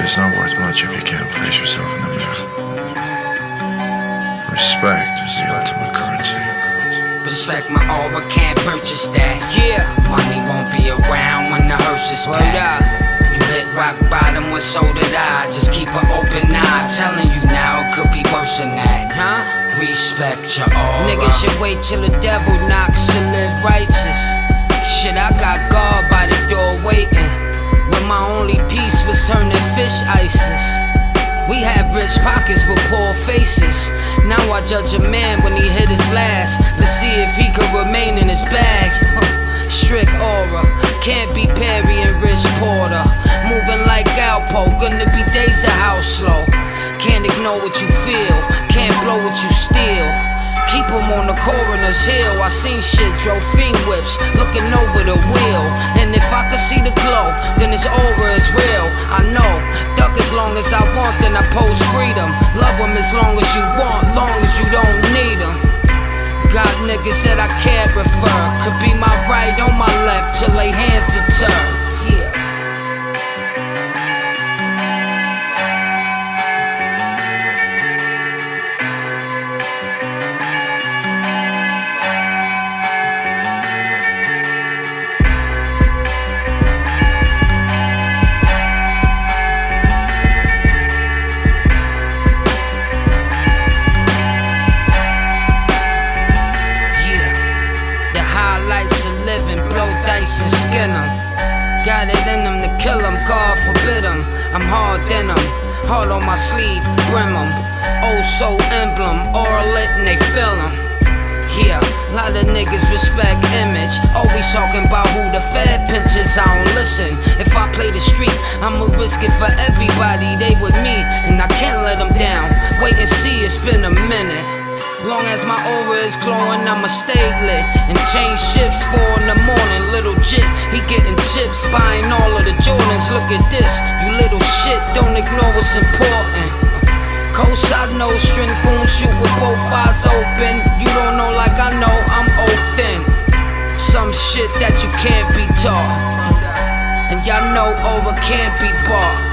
is not worth much if you can't face yourself in the mirror. Respect is the ultimate currency. Respect my aura, can't purchase that. Yeah, money won't be around when the hearse is packed. You hit rock bottom, well so did I. Just keep an open eye, telling you now it could be worse than that. Huh? Respect your aura. Niggas should wait till the devil knocks rich pockets with poor faces. Now I judge a man when he hit his last Let's see if he could remain in his bag. Uh, strict aura, can't be Perry and Rich Porter. Moving like Alpo, gonna be days of house slow. Can't ignore what you feel, can't blow what you steal. Keep 'em on the coroner's hill. I seen shit, drove fiend whips, looking over the wheel. And if I could see the glow, then this as I want, then I pose freedom. Love 'em as long as you want, long as you don't need 'em. Got niggas that I can't refer. Could be my right or my left till they hands dice and skin 'em. Got it in them to kill kill 'em, God forbid forbid 'em. I'm hard in 'em, hard on my sleeve, brim 'em. Oh, so emblem, oral lit and they feel 'em. Yeah, lot of niggas respect image. Always talking about who the fed pinches. I don't listen. If I play the street, I'ma risk it for everybody. They with me, and I can't let them down. Wait and see, it's been a minute. Long as my aura is glowing, I'ma stay lit. And change shifts, four in the morning. Little jit, he getting chips, buying all of the Jordans. Look at this, you little shit, don't ignore what's important. Coast I know, string goon shoot with both eyes open. You don't know like I know, I'm open. Some shit that you can't be taught. And y'all know over can't be bought.